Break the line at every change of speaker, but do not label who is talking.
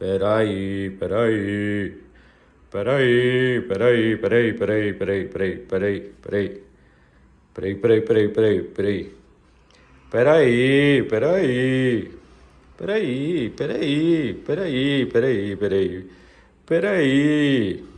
Peraí, peraí. Peraí, peraí, peraí, peraí, peraí, peraí, peraí, peraí. Peraí, peraí, peraí, peraí, peraí. Peraí, peraí. Peraí, peraí, peraí, peraí, peraí. Peraí.